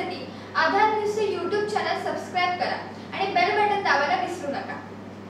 आधार news से YouTube channel